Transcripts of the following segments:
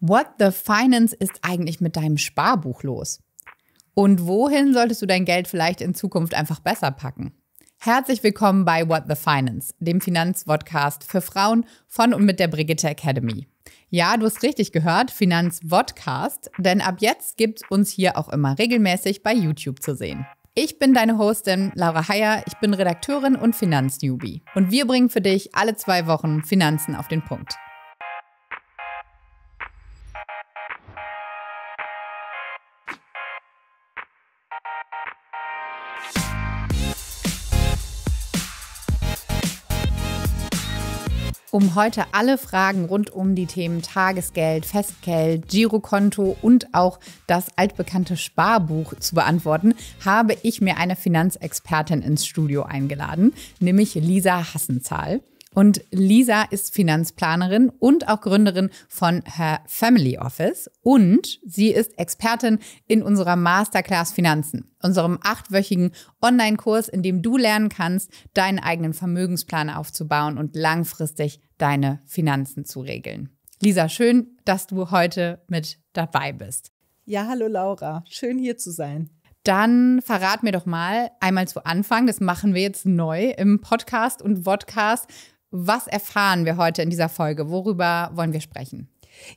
What the Finance ist eigentlich mit deinem Sparbuch los? Und wohin solltest du dein Geld vielleicht in Zukunft einfach besser packen? Herzlich willkommen bei What the Finance, dem Finanzvodcast für Frauen von und mit der Brigitte Academy. Ja, du hast richtig gehört, Finanzvodcast, denn ab jetzt gibt es uns hier auch immer regelmäßig bei YouTube zu sehen. Ich bin deine Hostin Laura Heyer, ich bin Redakteurin und Finanznewbie. Und wir bringen für dich alle zwei Wochen Finanzen auf den Punkt. Um heute alle Fragen rund um die Themen Tagesgeld, Festgeld, Girokonto und auch das altbekannte Sparbuch zu beantworten, habe ich mir eine Finanzexpertin ins Studio eingeladen, nämlich Lisa Hassenzahl. Und Lisa ist Finanzplanerin und auch Gründerin von Her Family Office. Und sie ist Expertin in unserer Masterclass Finanzen, unserem achtwöchigen Online-Kurs, in dem du lernen kannst, deinen eigenen Vermögensplan aufzubauen und langfristig deine Finanzen zu regeln. Lisa, schön, dass du heute mit dabei bist. Ja, hallo Laura, schön hier zu sein. Dann verrat mir doch mal einmal zu Anfang, das machen wir jetzt neu im Podcast und Vodcast. Was erfahren wir heute in dieser Folge? Worüber wollen wir sprechen?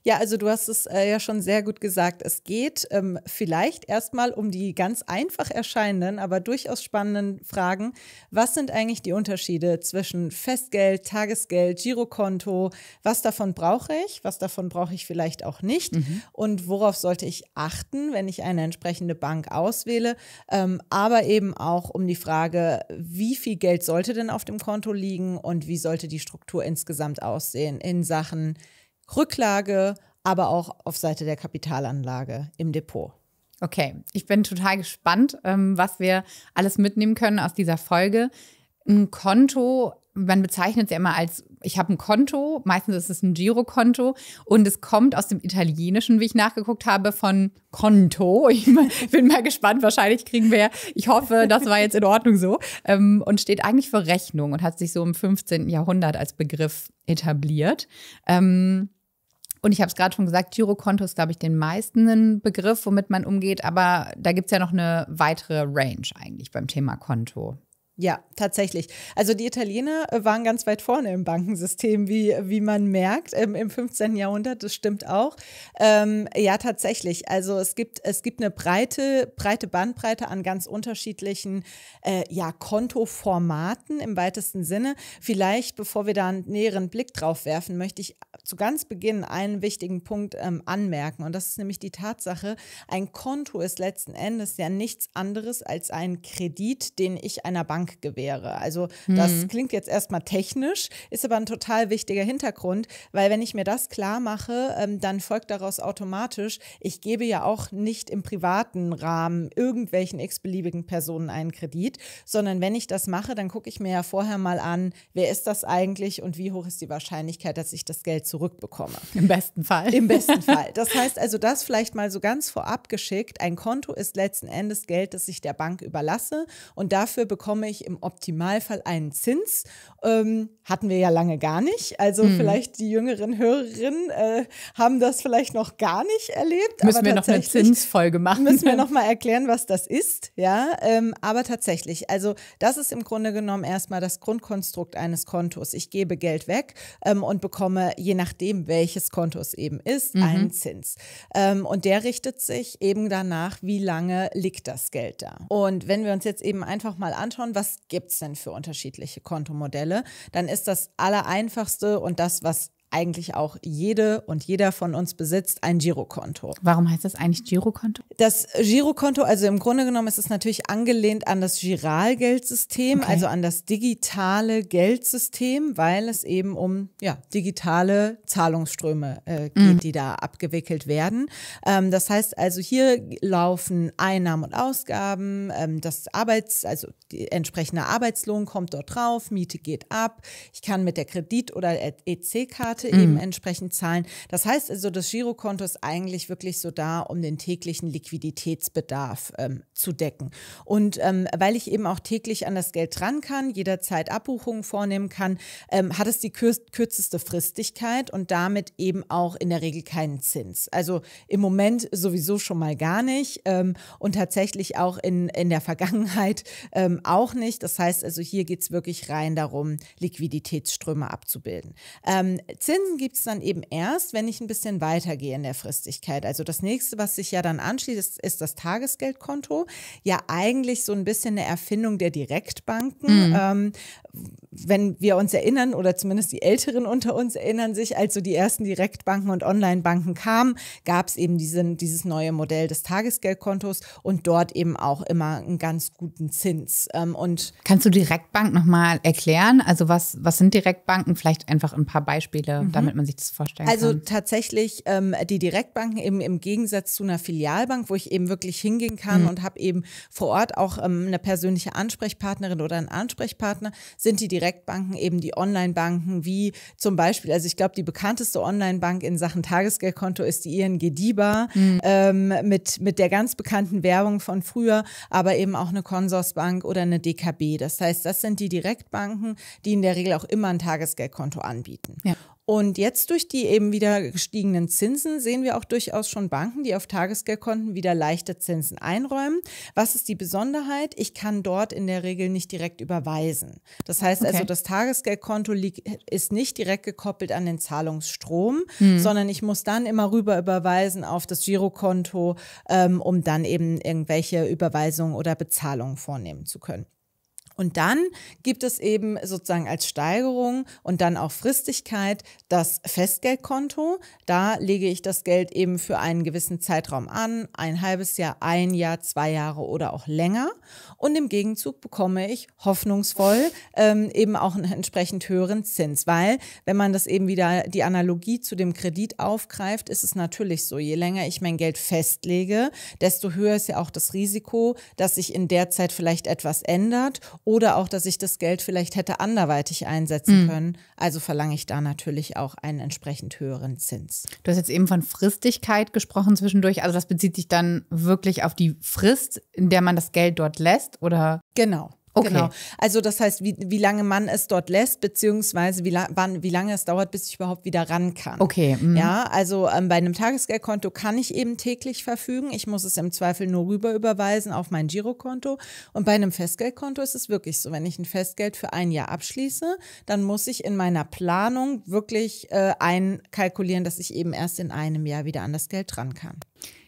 Ja, also du hast es äh, ja schon sehr gut gesagt. Es geht ähm, vielleicht erstmal um die ganz einfach erscheinenden, aber durchaus spannenden Fragen. Was sind eigentlich die Unterschiede zwischen Festgeld, Tagesgeld, Girokonto? Was davon brauche ich? Was davon brauche ich vielleicht auch nicht? Mhm. Und worauf sollte ich achten, wenn ich eine entsprechende Bank auswähle? Ähm, aber eben auch um die Frage, wie viel Geld sollte denn auf dem Konto liegen und wie sollte die Struktur insgesamt aussehen in Sachen Rücklage, aber auch auf Seite der Kapitalanlage im Depot. Okay, ich bin total gespannt, ähm, was wir alles mitnehmen können aus dieser Folge. Ein Konto, man bezeichnet es ja immer als, ich habe ein Konto, meistens ist es ein Girokonto und es kommt aus dem Italienischen, wie ich nachgeguckt habe, von Konto. Ich bin mal gespannt, wahrscheinlich kriegen wir, ich hoffe, das war jetzt in Ordnung so, ähm, und steht eigentlich für Rechnung und hat sich so im 15. Jahrhundert als Begriff etabliert. Ähm, und ich habe es gerade schon gesagt, Girokonto ist, glaube ich, den meisten ein Begriff, womit man umgeht. Aber da gibt es ja noch eine weitere Range eigentlich beim Thema Konto. Ja, tatsächlich. Also die Italiener äh, waren ganz weit vorne im Bankensystem, wie, wie man merkt, im, im 15. Jahrhundert, das stimmt auch. Ähm, ja, tatsächlich. Also es gibt, es gibt eine breite, breite Bandbreite an ganz unterschiedlichen äh, ja, Kontoformaten im weitesten Sinne. Vielleicht, bevor wir da einen näheren Blick drauf werfen, möchte ich zu ganz Beginn einen wichtigen Punkt ähm, anmerken. Und das ist nämlich die Tatsache, ein Konto ist letzten Endes ja nichts anderes als ein Kredit, den ich einer Bank Bank gewähre. Also das mhm. klingt jetzt erstmal technisch, ist aber ein total wichtiger Hintergrund, weil wenn ich mir das klar mache, ähm, dann folgt daraus automatisch, ich gebe ja auch nicht im privaten Rahmen irgendwelchen x-beliebigen Personen einen Kredit, sondern wenn ich das mache, dann gucke ich mir ja vorher mal an, wer ist das eigentlich und wie hoch ist die Wahrscheinlichkeit, dass ich das Geld zurückbekomme. Im besten Fall. Im besten Fall. Das heißt also, das vielleicht mal so ganz vorab geschickt. Ein Konto ist letzten Endes Geld, das ich der Bank überlasse und dafür bekomme ich ich im Optimalfall einen Zins. Ähm, hatten wir ja lange gar nicht. Also mhm. vielleicht die jüngeren Hörerinnen äh, haben das vielleicht noch gar nicht erlebt. Müssen wir noch eine Zinsfolge machen. Müssen wir noch mal erklären, was das ist. Ja, ähm, aber tatsächlich, also das ist im Grunde genommen erstmal das Grundkonstrukt eines Kontos. Ich gebe Geld weg ähm, und bekomme, je nachdem, welches Konto es eben ist, mhm. einen Zins. Ähm, und der richtet sich eben danach, wie lange liegt das Geld da. Und wenn wir uns jetzt eben einfach mal anschauen, was was gibt es denn für unterschiedliche Kontomodelle, dann ist das Allereinfachste und das, was eigentlich auch jede und jeder von uns besitzt, ein Girokonto. Warum heißt das eigentlich Girokonto? Das Girokonto, also im Grunde genommen ist es natürlich angelehnt an das Giralgeldsystem, okay. also an das digitale Geldsystem, weil es eben um ja, digitale Zahlungsströme äh, geht, mm. die da abgewickelt werden. Ähm, das heißt also, hier laufen Einnahmen und Ausgaben, ähm, das Arbeits-, also die entsprechende Arbeitslohn kommt dort drauf, Miete geht ab, ich kann mit der Kredit- oder EC-Karte Bankkarte mhm. eben entsprechend zahlen. Das heißt also, das Girokonto ist eigentlich wirklich so da, um den täglichen Liquiditätsbedarf ähm, zu decken. Und ähm, weil ich eben auch täglich an das Geld dran kann, jederzeit Abbuchungen vornehmen kann, ähm, hat es die kür kürzeste Fristigkeit und damit eben auch in der Regel keinen Zins. Also im Moment sowieso schon mal gar nicht ähm, und tatsächlich auch in, in der Vergangenheit ähm, auch nicht. Das heißt also, hier geht es wirklich rein darum, Liquiditätsströme abzubilden. Zinsen gibt es dann eben erst, wenn ich ein bisschen weitergehe in der Fristigkeit. Also das nächste, was sich ja dann anschließt, ist, ist das Tagesgeldkonto. Ja, eigentlich so ein bisschen eine Erfindung der Direktbanken. Mhm. Ähm, wenn wir uns erinnern, oder zumindest die Älteren unter uns erinnern sich, als so die ersten Direktbanken und Online-Banken kamen, gab es eben diesen, dieses neue Modell des Tagesgeldkontos und dort eben auch immer einen ganz guten Zins. Ähm, und Kannst du Direktbank nochmal erklären? Also was, was sind Direktbanken? Vielleicht einfach ein paar Beispiele, mhm. damit man sich das vorstellen also kann. Also tatsächlich ähm, die Direktbanken eben im Gegensatz zu einer Filialbank, wo ich eben wirklich hingehen kann mhm. und habe eben vor Ort auch ähm, eine persönliche Ansprechpartnerin oder einen Ansprechpartner, sind die Direktbanken eben die Online-Banken wie zum Beispiel, also ich glaube, die bekannteste Online-Bank in Sachen Tagesgeldkonto ist die ING DIBA mhm. ähm, mit, mit der ganz bekannten Werbung von früher, aber eben auch eine Consorsbank oder eine DKB. Das heißt, das sind die Direktbanken, die in der Regel auch immer ein Tagesgeldkonto anbieten. Ja. Und jetzt durch die eben wieder gestiegenen Zinsen sehen wir auch durchaus schon Banken, die auf Tagesgeldkonten wieder leichte Zinsen einräumen. Was ist die Besonderheit? Ich kann dort in der Regel nicht direkt überweisen. Das heißt also, okay. also, das Tagesgeldkonto ist nicht direkt gekoppelt an den Zahlungsstrom, mhm. sondern ich muss dann immer rüber überweisen auf das Girokonto, ähm, um dann eben irgendwelche Überweisungen oder Bezahlungen vornehmen zu können. Und dann gibt es eben sozusagen als Steigerung und dann auch Fristigkeit das Festgeldkonto. Da lege ich das Geld eben für einen gewissen Zeitraum an, ein halbes Jahr, ein Jahr, zwei Jahre oder auch länger. Und im Gegenzug bekomme ich hoffnungsvoll ähm, eben auch einen entsprechend höheren Zins, weil wenn man das eben wieder die Analogie zu dem Kredit aufgreift, ist es natürlich so, je länger ich mein Geld festlege, desto höher ist ja auch das Risiko, dass sich in der Zeit vielleicht etwas ändert oder auch, dass ich das Geld vielleicht hätte anderweitig einsetzen mhm. können. Also verlange ich da natürlich auch einen entsprechend höheren Zins. Du hast jetzt eben von Fristigkeit gesprochen zwischendurch. Also das bezieht sich dann wirklich auf die Frist, in der man das Geld dort lässt, oder? Genau. Okay. Genau. Also das heißt, wie, wie lange man es dort lässt, beziehungsweise wie, la wann, wie lange es dauert, bis ich überhaupt wieder ran kann. Okay. Mhm. Ja, also ähm, bei einem Tagesgeldkonto kann ich eben täglich verfügen. Ich muss es im Zweifel nur rüber überweisen auf mein Girokonto. Und bei einem Festgeldkonto ist es wirklich so, wenn ich ein Festgeld für ein Jahr abschließe, dann muss ich in meiner Planung wirklich äh, einkalkulieren, dass ich eben erst in einem Jahr wieder an das Geld dran kann.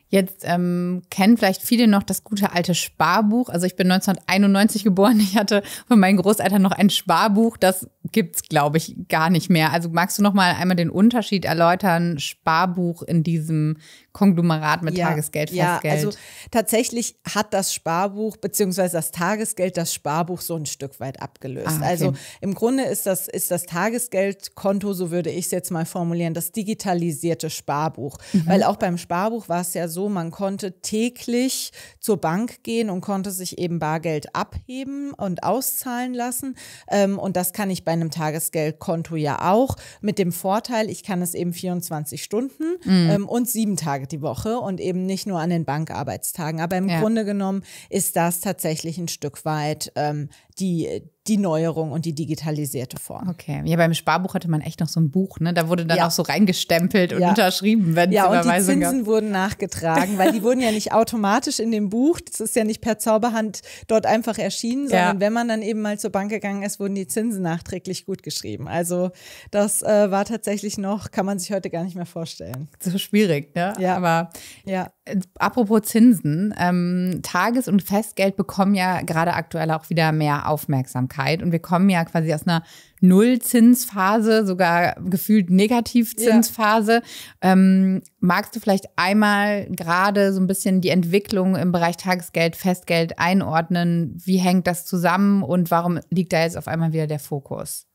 Jetzt ähm, kennen vielleicht viele noch das gute alte Sparbuch. Also ich bin 1991 geboren. Ich hatte von meinen Großeltern noch ein Sparbuch. Das gibt's, glaube ich, gar nicht mehr. Also magst du noch mal einmal den Unterschied erläutern? Sparbuch in diesem Konglomerat mit ja, Tagesgeld, Festgeld. Ja, also tatsächlich hat das Sparbuch beziehungsweise das Tagesgeld das Sparbuch so ein Stück weit abgelöst. Ah, okay. Also im Grunde ist das, ist das Tagesgeldkonto, so würde ich es jetzt mal formulieren, das digitalisierte Sparbuch. Mhm. Weil auch beim Sparbuch war es ja so, man konnte täglich zur Bank gehen und konnte sich eben Bargeld abheben und auszahlen lassen. Ähm, und das kann ich bei einem Tagesgeldkonto ja auch. Mit dem Vorteil, ich kann es eben 24 Stunden mhm. ähm, und sieben Tage die Woche und eben nicht nur an den Bankarbeitstagen. Aber im ja. Grunde genommen ist das tatsächlich ein Stück weit ähm, die, die Neuerung und die digitalisierte Form. Okay. Ja, beim Sparbuch hatte man echt noch so ein Buch, ne? Da wurde dann ja. auch so reingestempelt und ja. unterschrieben, wenn ja, es und die Zinsen gab. wurden nachgetragen, weil die wurden ja nicht automatisch in dem Buch, das ist ja nicht per Zauberhand dort einfach erschienen, sondern ja. wenn man dann eben mal zur Bank gegangen ist, wurden die Zinsen nachträglich gut geschrieben. Also das äh, war tatsächlich noch, kann man sich heute gar nicht mehr vorstellen. So schwierig, ne? Ja. Aber ja. Äh, apropos Zinsen, ähm, Tages- und Festgeld bekommen ja gerade aktuell auch wieder mehr Aufmerksamkeit. Und wir kommen ja quasi aus einer Nullzinsphase, sogar gefühlt Negativzinsphase. Ja. Ähm, magst du vielleicht einmal gerade so ein bisschen die Entwicklung im Bereich Tagesgeld, Festgeld einordnen? Wie hängt das zusammen und warum liegt da jetzt auf einmal wieder der Fokus?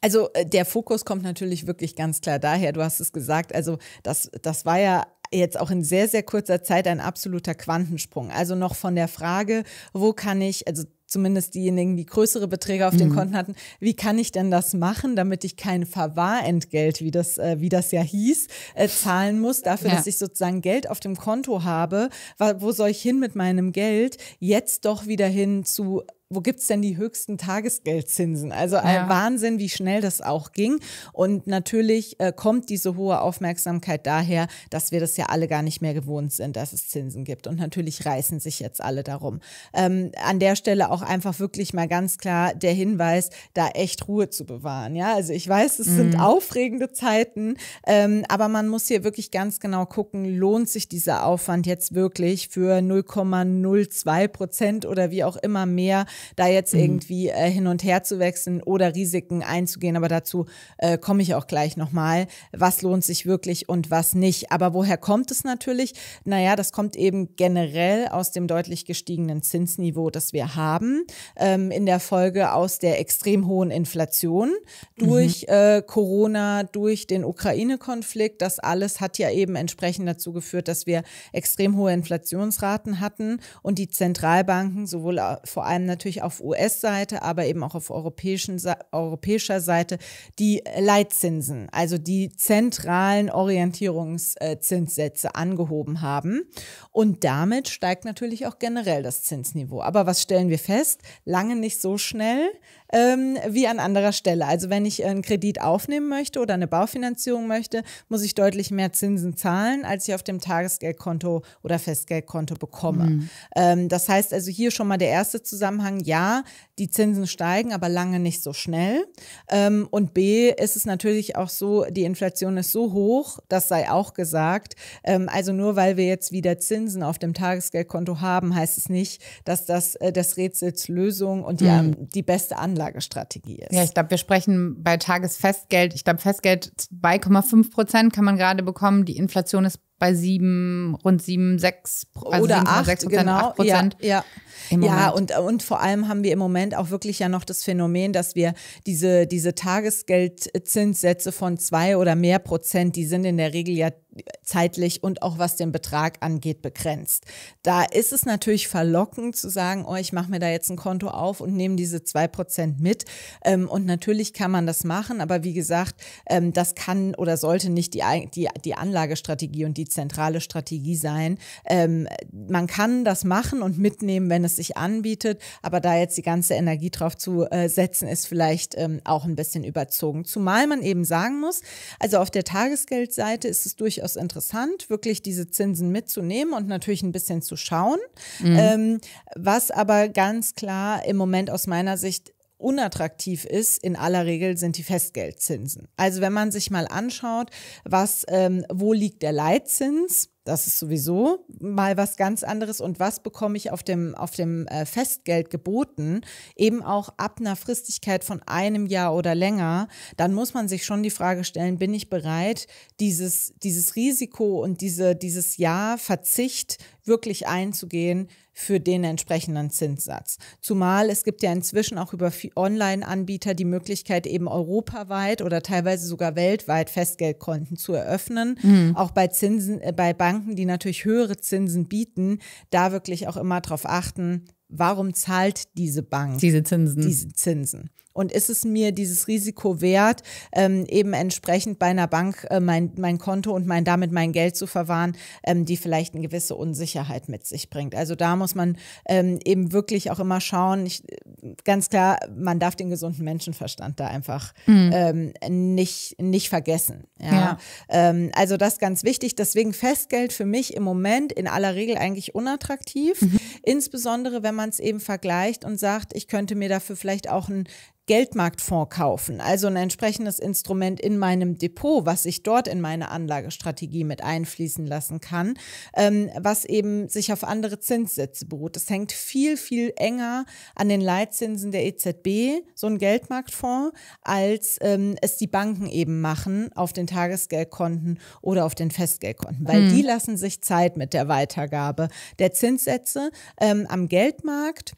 Also äh, der Fokus kommt natürlich wirklich ganz klar daher, du hast es gesagt, also das, das war ja jetzt auch in sehr, sehr kurzer Zeit ein absoluter Quantensprung. Also noch von der Frage, wo kann ich, also zumindest diejenigen, die größere Beträge auf mhm. den Konten hatten, wie kann ich denn das machen, damit ich kein Verwahrentgelt, wie das, äh, wie das ja hieß, äh, zahlen muss, dafür, ja. dass ich sozusagen Geld auf dem Konto habe. Wo soll ich hin mit meinem Geld? Jetzt doch wieder hin zu wo gibt es denn die höchsten Tagesgeldzinsen? Also ein ja. Wahnsinn, wie schnell das auch ging. Und natürlich äh, kommt diese hohe Aufmerksamkeit daher, dass wir das ja alle gar nicht mehr gewohnt sind, dass es Zinsen gibt. Und natürlich reißen sich jetzt alle darum. Ähm, an der Stelle auch einfach wirklich mal ganz klar der Hinweis, da echt Ruhe zu bewahren. Ja, also ich weiß, es mhm. sind aufregende Zeiten, ähm, aber man muss hier wirklich ganz genau gucken, lohnt sich dieser Aufwand jetzt wirklich für 0,02 Prozent oder wie auch immer mehr da jetzt mhm. irgendwie äh, hin und her zu wechseln oder Risiken einzugehen. Aber dazu äh, komme ich auch gleich nochmal. Was lohnt sich wirklich und was nicht? Aber woher kommt es natürlich? Naja, das kommt eben generell aus dem deutlich gestiegenen Zinsniveau, das wir haben. Ähm, in der Folge aus der extrem hohen Inflation durch mhm. äh, Corona, durch den Ukraine-Konflikt. Das alles hat ja eben entsprechend dazu geführt, dass wir extrem hohe Inflationsraten hatten und die Zentralbanken sowohl äh, vor allem natürlich natürlich auf US-Seite, aber eben auch auf europäischen, europäischer Seite die Leitzinsen, also die zentralen Orientierungszinssätze angehoben haben. Und damit steigt natürlich auch generell das Zinsniveau. Aber was stellen wir fest? Lange nicht so schnell ähm, wie an anderer Stelle. Also wenn ich einen Kredit aufnehmen möchte oder eine Baufinanzierung möchte, muss ich deutlich mehr Zinsen zahlen, als ich auf dem Tagesgeldkonto oder Festgeldkonto bekomme. Mhm. Ähm, das heißt also hier schon mal der erste Zusammenhang, ja, die Zinsen steigen, aber lange nicht so schnell. Ähm, und B ist es natürlich auch so, die Inflation ist so hoch, das sei auch gesagt. Ähm, also nur weil wir jetzt wieder Zinsen auf dem Tagesgeldkonto haben, heißt es nicht, dass das äh, des Rätsels Lösung und die, mhm. die beste Anlage Anlagestrategie ist. Ja, ich glaube, wir sprechen bei Tagesfestgeld, ich glaube, Festgeld 2,5 Prozent kann man gerade bekommen. Die Inflation ist bei sieben, rund sieben, sechs also oder acht, genau, acht Prozent. Ja, ja. Ja, und, und vor allem haben wir im Moment auch wirklich ja noch das Phänomen, dass wir diese, diese Tagesgeldzinssätze von zwei oder mehr Prozent, die sind in der Regel ja zeitlich und auch was den Betrag angeht begrenzt. Da ist es natürlich verlockend zu sagen, oh, ich mache mir da jetzt ein Konto auf und nehme diese zwei Prozent mit. Ähm, und natürlich kann man das machen, aber wie gesagt, ähm, das kann oder sollte nicht die, die, die Anlagestrategie und die zentrale Strategie sein. Ähm, man kann das machen und mitnehmen, wenn es sich anbietet, aber da jetzt die ganze Energie drauf zu äh, setzen, ist vielleicht auch ein bisschen überzogen. Zumal man eben sagen muss, also auf der Tagesgeldseite ist es durchaus durchaus interessant, wirklich diese Zinsen mitzunehmen und natürlich ein bisschen zu schauen. Mhm. Ähm, was aber ganz klar im Moment aus meiner Sicht unattraktiv ist, in aller Regel sind die Festgeldzinsen. Also wenn man sich mal anschaut, was, ähm, wo liegt der Leitzins? Das ist sowieso mal was ganz anderes. Und was bekomme ich auf dem, auf dem äh, Festgeld geboten? Eben auch ab einer Fristigkeit von einem Jahr oder länger. Dann muss man sich schon die Frage stellen, bin ich bereit, dieses, dieses Risiko und diese, dieses Jahr Verzicht wirklich einzugehen für den entsprechenden Zinssatz. Zumal es gibt ja inzwischen auch über Online-Anbieter die Möglichkeit, eben europaweit oder teilweise sogar weltweit Festgeldkonten zu eröffnen. Mhm. Auch bei Zinsen, äh, bei Banken, die natürlich höhere Zinsen bieten, da wirklich auch immer darauf achten, warum zahlt diese Bank diese Zinsen? Diese Zinsen. Und ist es mir dieses Risiko wert, ähm, eben entsprechend bei einer Bank äh, mein, mein Konto und mein, damit mein Geld zu verwahren, ähm, die vielleicht eine gewisse Unsicherheit mit sich bringt. Also da muss man ähm, eben wirklich auch immer schauen, ich, ganz klar, man darf den gesunden Menschenverstand da einfach mhm. nicht, nicht vergessen. Ja? ja. Ähm, also das ist ganz wichtig. Deswegen Festgeld für mich im Moment in aller Regel eigentlich unattraktiv, mhm. insbesondere wenn man es eben vergleicht und sagt, ich könnte mir dafür vielleicht auch ein Geldmarktfonds kaufen, also ein entsprechendes Instrument in meinem Depot, was ich dort in meine Anlagestrategie mit einfließen lassen kann, ähm, was eben sich auf andere Zinssätze beruht. Das hängt viel, viel enger an den Leitzinsen der EZB, so ein Geldmarktfonds, als ähm, es die Banken eben machen auf den Tagesgeldkonten oder auf den Festgeldkonten, weil mhm. die lassen sich Zeit mit der Weitergabe der Zinssätze ähm, am Geldmarkt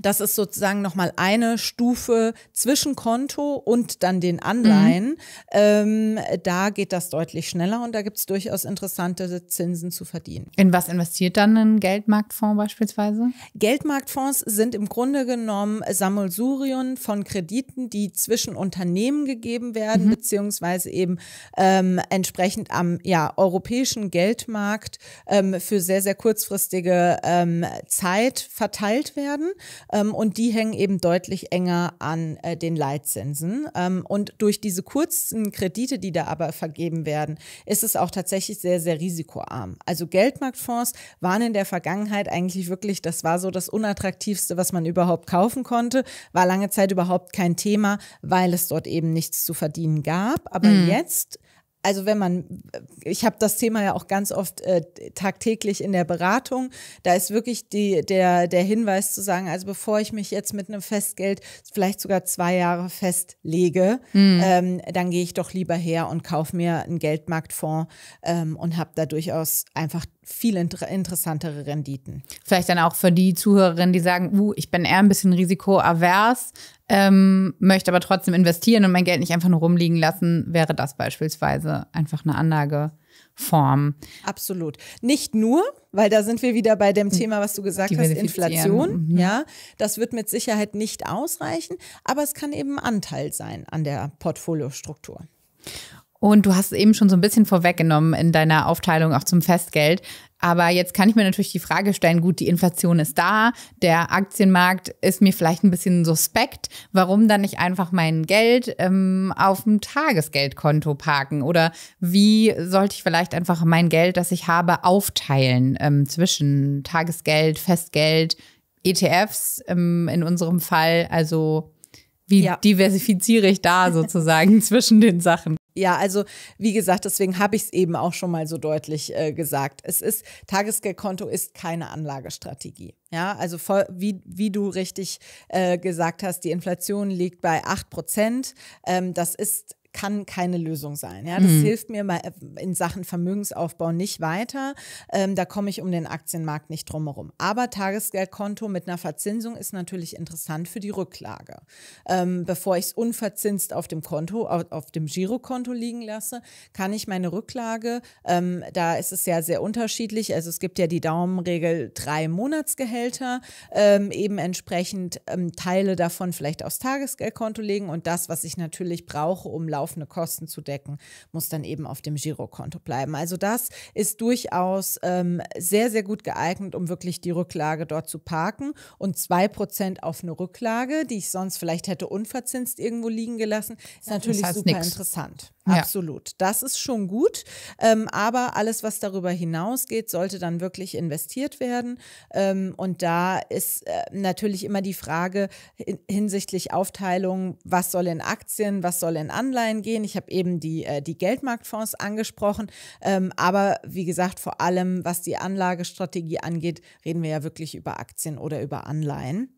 das ist sozusagen nochmal eine Stufe zwischen Konto und dann den Anleihen. Mhm. Ähm, da geht das deutlich schneller und da gibt es durchaus interessante Zinsen zu verdienen. In was investiert dann ein Geldmarktfonds beispielsweise? Geldmarktfonds sind im Grunde genommen Sammelsurien von Krediten, die zwischen Unternehmen gegeben werden, mhm. beziehungsweise eben ähm, entsprechend am ja, europäischen Geldmarkt ähm, für sehr, sehr kurzfristige ähm, Zeit verteilt werden. Ähm, und die hängen eben deutlich enger an äh, den Leitzinsen. Ähm, und durch diese kurzen Kredite, die da aber vergeben werden, ist es auch tatsächlich sehr, sehr risikoarm. Also Geldmarktfonds waren in der Vergangenheit eigentlich wirklich, das war so das unattraktivste, was man überhaupt kaufen konnte, war lange Zeit überhaupt kein Thema, weil es dort eben nichts zu verdienen gab. Aber mhm. jetzt also wenn man, ich habe das Thema ja auch ganz oft äh, tagtäglich in der Beratung, da ist wirklich die, der, der Hinweis zu sagen, also bevor ich mich jetzt mit einem Festgeld vielleicht sogar zwei Jahre festlege, mhm. ähm, dann gehe ich doch lieber her und kaufe mir einen Geldmarktfonds ähm, und habe da durchaus einfach viel inter interessantere Renditen. Vielleicht dann auch für die Zuhörerinnen, die sagen, uh, ich bin eher ein bisschen risikoavers, ähm, möchte aber trotzdem investieren und mein Geld nicht einfach nur rumliegen lassen, wäre das beispielsweise einfach eine Anlageform. Absolut. Nicht nur, weil da sind wir wieder bei dem Thema, was du gesagt hast, Inflation. Mhm. Ja, das wird mit Sicherheit nicht ausreichen, aber es kann eben Anteil sein an der Portfoliostruktur. Und du hast es eben schon so ein bisschen vorweggenommen in deiner Aufteilung auch zum Festgeld. Aber jetzt kann ich mir natürlich die Frage stellen, gut, die Inflation ist da, der Aktienmarkt ist mir vielleicht ein bisschen suspekt. Warum dann nicht einfach mein Geld ähm, auf dem Tagesgeldkonto parken? Oder wie sollte ich vielleicht einfach mein Geld, das ich habe, aufteilen ähm, zwischen Tagesgeld, Festgeld, ETFs ähm, in unserem Fall? Also wie ja. diversifiziere ich da sozusagen zwischen den Sachen? Ja, also wie gesagt, deswegen habe ich es eben auch schon mal so deutlich äh, gesagt. Es ist, Tagesgeldkonto ist keine Anlagestrategie. Ja, also voll, wie, wie du richtig äh, gesagt hast, die Inflation liegt bei 8 Prozent. Ähm, das ist kann keine Lösung sein. Ja, das mhm. hilft mir mal äh, in Sachen Vermögensaufbau nicht weiter. Ähm, da komme ich um den Aktienmarkt nicht drumherum. Aber Tagesgeldkonto mit einer Verzinsung ist natürlich interessant für die Rücklage. Ähm, bevor ich es unverzinst auf dem Konto, auf, auf, dem Girokonto liegen lasse, kann ich meine Rücklage, ähm, da ist es ja sehr unterschiedlich. Also es gibt ja die Daumenregel drei Monatsgehälter, ähm, eben entsprechend ähm, Teile davon vielleicht aufs Tagesgeldkonto legen und das, was ich natürlich brauche, um laufend laufende Kosten zu decken, muss dann eben auf dem Girokonto bleiben. Also das ist durchaus ähm, sehr, sehr gut geeignet, um wirklich die Rücklage dort zu parken. Und 2% auf eine Rücklage, die ich sonst vielleicht hätte unverzinst irgendwo liegen gelassen, ist natürlich das heißt super nix. interessant. Absolut. Das ist schon gut. Ähm, aber alles, was darüber hinausgeht, sollte dann wirklich investiert werden. Ähm, und da ist äh, natürlich immer die Frage hinsichtlich Aufteilung, was soll in Aktien, was soll in Anleihen gehen. Ich habe eben die, äh, die Geldmarktfonds angesprochen. Ähm, aber wie gesagt, vor allem, was die Anlagestrategie angeht, reden wir ja wirklich über Aktien oder über Anleihen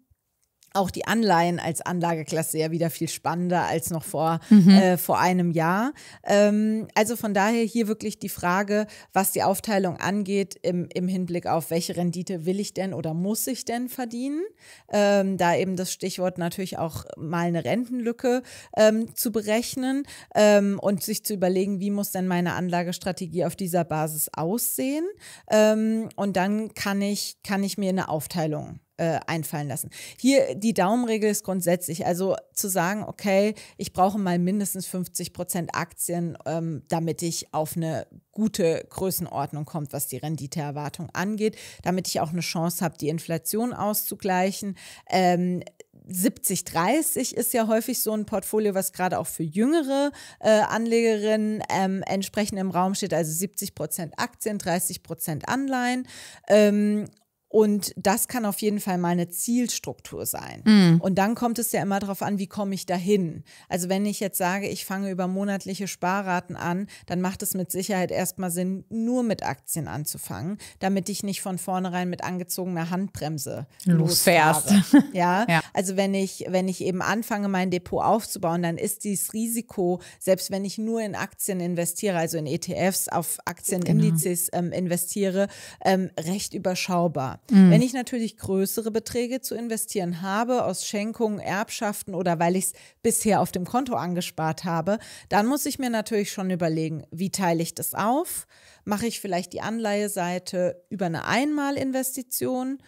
auch die Anleihen als Anlageklasse ja wieder viel spannender als noch vor, mhm. äh, vor einem Jahr. Ähm, also von daher hier wirklich die Frage, was die Aufteilung angeht, im, im Hinblick auf, welche Rendite will ich denn oder muss ich denn verdienen? Ähm, da eben das Stichwort natürlich auch mal eine Rentenlücke ähm, zu berechnen ähm, und sich zu überlegen, wie muss denn meine Anlagestrategie auf dieser Basis aussehen? Ähm, und dann kann ich, kann ich mir eine Aufteilung äh, einfallen lassen. Hier die Daumenregel ist grundsätzlich, also zu sagen, okay, ich brauche mal mindestens 50 Prozent Aktien, ähm, damit ich auf eine gute Größenordnung komme, was die Renditeerwartung angeht, damit ich auch eine Chance habe, die Inflation auszugleichen. Ähm, 70-30 ist ja häufig so ein Portfolio, was gerade auch für jüngere äh, Anlegerinnen ähm, entsprechend im Raum steht, also 70 Prozent Aktien, 30 Prozent Anleihen. Ähm, und das kann auf jeden Fall mal eine Zielstruktur sein. Mhm. Und dann kommt es ja immer darauf an, wie komme ich dahin. Also wenn ich jetzt sage, ich fange über monatliche Sparraten an, dann macht es mit Sicherheit erstmal Sinn, nur mit Aktien anzufangen, damit ich nicht von vornherein mit angezogener Handbremse losfährst. Ja? ja, also wenn ich, wenn ich eben anfange, mein Depot aufzubauen, dann ist dieses Risiko, selbst wenn ich nur in Aktien investiere, also in ETFs, auf Aktienindizes genau. ähm, investiere, ähm, recht überschaubar. Mhm. Wenn ich natürlich größere Beträge zu investieren habe, aus Schenkungen, Erbschaften oder weil ich es bisher auf dem Konto angespart habe, dann muss ich mir natürlich schon überlegen, wie teile ich das auf? Mache ich vielleicht die Anleiheseite über eine Einmalinvestition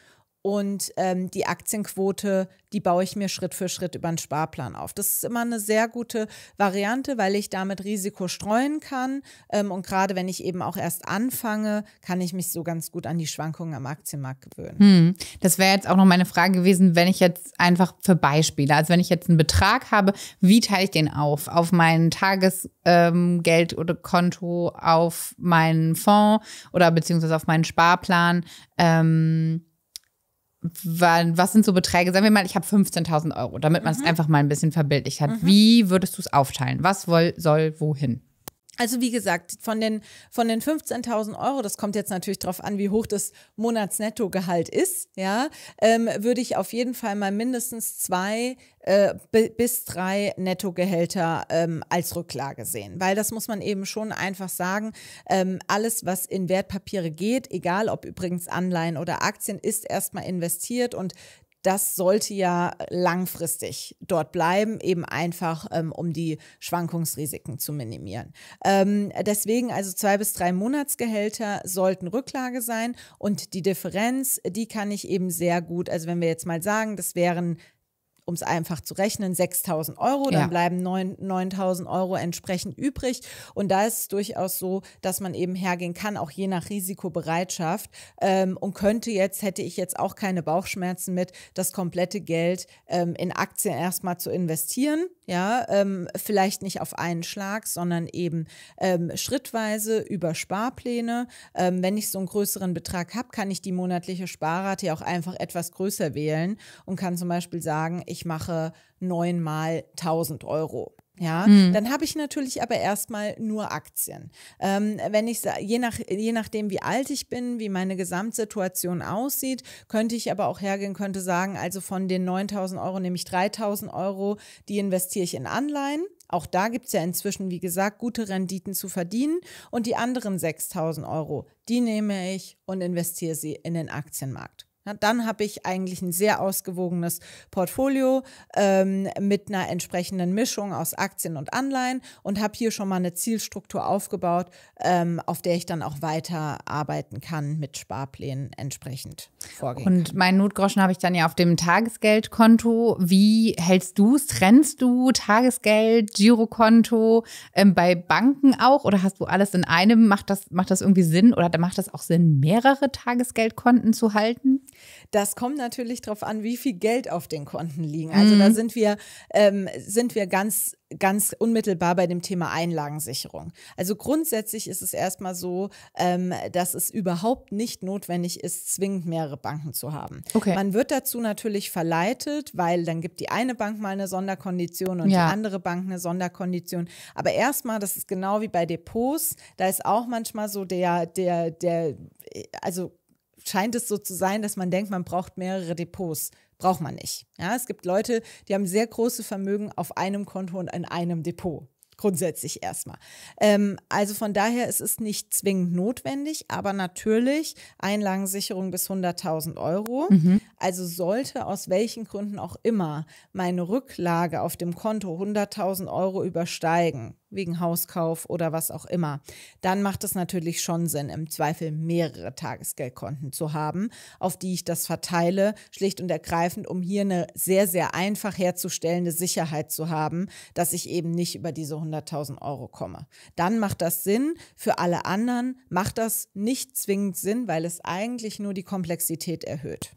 und ähm, die Aktienquote, die baue ich mir Schritt für Schritt über einen Sparplan auf. Das ist immer eine sehr gute Variante, weil ich damit Risiko streuen kann. Ähm, und gerade wenn ich eben auch erst anfange, kann ich mich so ganz gut an die Schwankungen am Aktienmarkt gewöhnen. Hm. Das wäre jetzt auch noch meine Frage gewesen, wenn ich jetzt einfach für Beispiele, also wenn ich jetzt einen Betrag habe, wie teile ich den auf? Auf mein Tagesgeld ähm, oder Konto, auf meinen Fonds oder beziehungsweise auf meinen Sparplan? Ähm, was sind so Beträge? Sagen wir mal, ich habe 15.000 Euro, damit man es mhm. einfach mal ein bisschen verbildlicht hat. Mhm. Wie würdest du es aufteilen? Was soll, soll wohin? Also wie gesagt, von den, von den 15.000 Euro, das kommt jetzt natürlich darauf an, wie hoch das Monatsnettogehalt ist, ja, ähm, würde ich auf jeden Fall mal mindestens zwei äh, bis drei Nettogehälter ähm, als Rücklage sehen. Weil das muss man eben schon einfach sagen, ähm, alles, was in Wertpapiere geht, egal ob übrigens Anleihen oder Aktien, ist erstmal investiert und das sollte ja langfristig dort bleiben, eben einfach, ähm, um die Schwankungsrisiken zu minimieren. Ähm, deswegen also zwei bis drei Monatsgehälter sollten Rücklage sein und die Differenz, die kann ich eben sehr gut, also wenn wir jetzt mal sagen, das wären um es einfach zu rechnen, 6.000 Euro, dann ja. bleiben 9.000 Euro entsprechend übrig. Und da ist es durchaus so, dass man eben hergehen kann, auch je nach Risikobereitschaft ähm, und könnte jetzt, hätte ich jetzt auch keine Bauchschmerzen mit, das komplette Geld ähm, in Aktien erstmal zu investieren. Ja, ähm, vielleicht nicht auf einen Schlag, sondern eben ähm, schrittweise über Sparpläne. Ähm, wenn ich so einen größeren Betrag habe, kann ich die monatliche Sparrate auch einfach etwas größer wählen und kann zum Beispiel sagen, ich mache neunmal 1000 Euro. Ja, mhm. dann habe ich natürlich aber erstmal nur Aktien. Ähm, wenn ich je nach je nachdem, wie alt ich bin, wie meine Gesamtsituation aussieht, könnte ich aber auch hergehen, könnte sagen, also von den 9000 Euro nehme ich 3000 Euro, die investiere ich in Anleihen. Auch da gibt es ja inzwischen, wie gesagt, gute Renditen zu verdienen. Und die anderen 6000 Euro, die nehme ich und investiere sie in den Aktienmarkt. Ja, dann habe ich eigentlich ein sehr ausgewogenes Portfolio ähm, mit einer entsprechenden Mischung aus Aktien und Anleihen und habe hier schon mal eine Zielstruktur aufgebaut, ähm, auf der ich dann auch weiter arbeiten kann mit Sparplänen entsprechend vorgehen. Und mein Notgroschen habe ich dann ja auf dem Tagesgeldkonto. Wie hältst du es? Trennst du Tagesgeld, Girokonto ähm, bei Banken auch oder hast du alles in einem? Macht das, macht das irgendwie Sinn oder macht das auch Sinn, mehrere Tagesgeldkonten zu halten? Das kommt natürlich darauf an, wie viel Geld auf den Konten liegen. Also mhm. da sind wir, ähm, sind wir ganz ganz unmittelbar bei dem Thema Einlagensicherung. Also grundsätzlich ist es erstmal so, ähm, dass es überhaupt nicht notwendig ist, zwingend mehrere Banken zu haben. Okay. Man wird dazu natürlich verleitet, weil dann gibt die eine Bank mal eine Sonderkondition und ja. die andere Bank eine Sonderkondition. Aber erstmal, das ist genau wie bei Depots, da ist auch manchmal so der, der, der, also scheint es so zu sein, dass man denkt, man braucht mehrere Depots. Braucht man nicht. Ja, es gibt Leute, die haben sehr große Vermögen auf einem Konto und in einem Depot grundsätzlich erstmal. Ähm, also von daher ist es nicht zwingend notwendig, aber natürlich Einlagensicherung bis 100.000 Euro. Mhm. Also sollte aus welchen Gründen auch immer meine Rücklage auf dem Konto 100.000 Euro übersteigen, wegen Hauskauf oder was auch immer, dann macht es natürlich schon Sinn, im Zweifel mehrere Tagesgeldkonten zu haben, auf die ich das verteile, schlicht und ergreifend, um hier eine sehr, sehr einfach herzustellende Sicherheit zu haben, dass ich eben nicht über diese 100.000 Euro komme. Dann macht das Sinn. Für alle anderen macht das nicht zwingend Sinn, weil es eigentlich nur die Komplexität erhöht.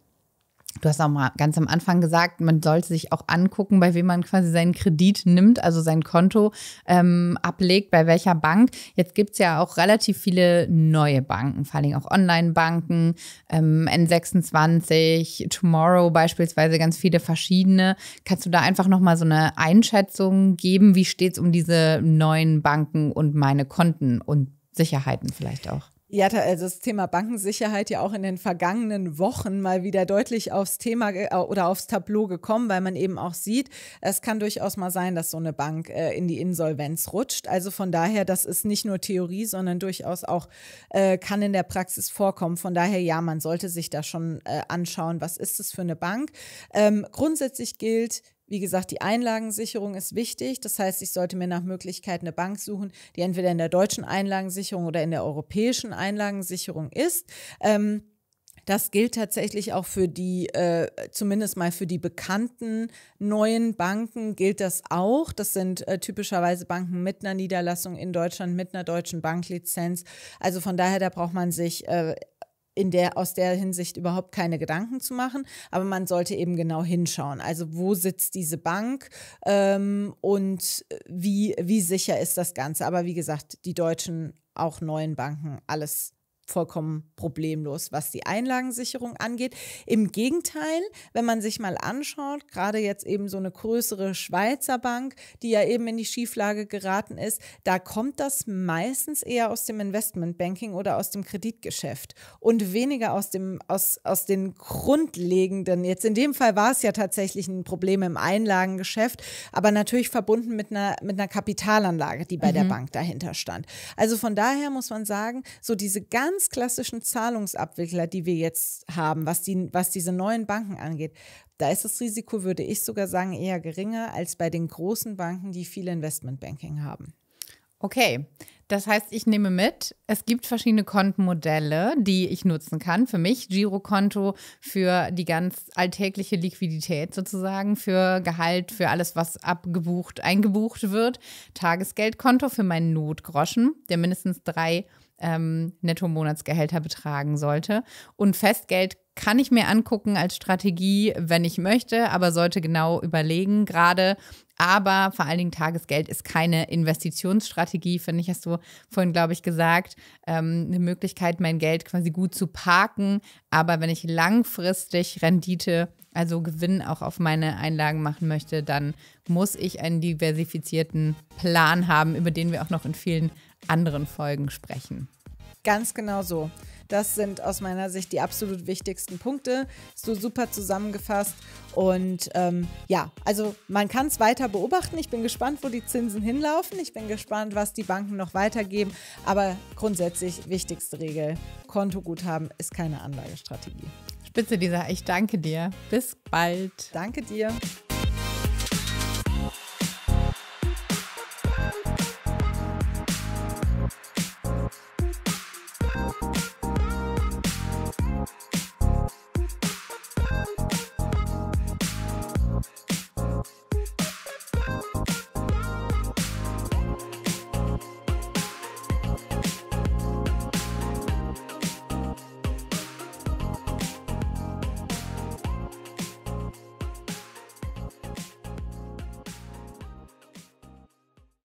Du hast auch mal ganz am Anfang gesagt, man sollte sich auch angucken, bei wem man quasi seinen Kredit nimmt, also sein Konto ähm, ablegt, bei welcher Bank. Jetzt gibt's ja auch relativ viele neue Banken, vor allem auch Online-Banken, ähm, N26, Tomorrow beispielsweise, ganz viele verschiedene. Kannst du da einfach nochmal so eine Einschätzung geben? Wie steht's um diese neuen Banken und meine Konten und Sicherheiten vielleicht auch? Ja, also das Thema Bankensicherheit ja auch in den vergangenen Wochen mal wieder deutlich aufs Thema äh, oder aufs Tableau gekommen, weil man eben auch sieht, es kann durchaus mal sein, dass so eine Bank äh, in die Insolvenz rutscht. Also von daher, das ist nicht nur Theorie, sondern durchaus auch äh, kann in der Praxis vorkommen. Von daher, ja, man sollte sich da schon äh, anschauen, was ist es für eine Bank. Ähm, grundsätzlich gilt, wie gesagt, die Einlagensicherung ist wichtig. Das heißt, ich sollte mir nach Möglichkeit eine Bank suchen, die entweder in der deutschen Einlagensicherung oder in der europäischen Einlagensicherung ist. Ähm, das gilt tatsächlich auch für die, äh, zumindest mal für die bekannten neuen Banken gilt das auch. Das sind äh, typischerweise Banken mit einer Niederlassung in Deutschland, mit einer deutschen Banklizenz. Also von daher, da braucht man sich äh, in der, aus der Hinsicht überhaupt keine Gedanken zu machen, aber man sollte eben genau hinschauen. Also wo sitzt diese Bank ähm, und wie, wie sicher ist das Ganze? Aber wie gesagt, die deutschen, auch neuen Banken, alles vollkommen problemlos, was die Einlagensicherung angeht. Im Gegenteil, wenn man sich mal anschaut, gerade jetzt eben so eine größere Schweizer Bank, die ja eben in die Schieflage geraten ist, da kommt das meistens eher aus dem Investmentbanking oder aus dem Kreditgeschäft und weniger aus dem aus aus den grundlegenden. Jetzt in dem Fall war es ja tatsächlich ein Problem im Einlagengeschäft, aber natürlich verbunden mit einer mit einer Kapitalanlage, die bei mhm. der Bank dahinter stand. Also von daher muss man sagen, so diese ganz ganz klassischen Zahlungsabwickler, die wir jetzt haben, was, die, was diese neuen Banken angeht, da ist das Risiko, würde ich sogar sagen, eher geringer als bei den großen Banken, die viel Investmentbanking haben. Okay, das heißt, ich nehme mit, es gibt verschiedene Kontenmodelle, die ich nutzen kann. Für mich Girokonto für die ganz alltägliche Liquidität sozusagen, für Gehalt, für alles, was abgebucht, eingebucht wird. Tagesgeldkonto für meinen Notgroschen, der mindestens drei ähm, Netto-Monatsgehälter betragen sollte. Und Festgeld kann ich mir angucken als Strategie, wenn ich möchte, aber sollte genau überlegen gerade. Aber vor allen Dingen Tagesgeld ist keine Investitionsstrategie, finde ich, hast du vorhin, glaube ich, gesagt. Ähm, eine Möglichkeit, mein Geld quasi gut zu parken. Aber wenn ich langfristig Rendite, also Gewinn auch auf meine Einlagen machen möchte, dann muss ich einen diversifizierten Plan haben, über den wir auch noch in vielen anderen Folgen sprechen. Ganz genau so. Das sind aus meiner Sicht die absolut wichtigsten Punkte. So super zusammengefasst. Und ähm, ja, also man kann es weiter beobachten. Ich bin gespannt, wo die Zinsen hinlaufen. Ich bin gespannt, was die Banken noch weitergeben. Aber grundsätzlich wichtigste Regel: Kontoguthaben ist keine Anlagestrategie. Spitze, Lisa. Ich danke dir. Bis bald. Danke dir.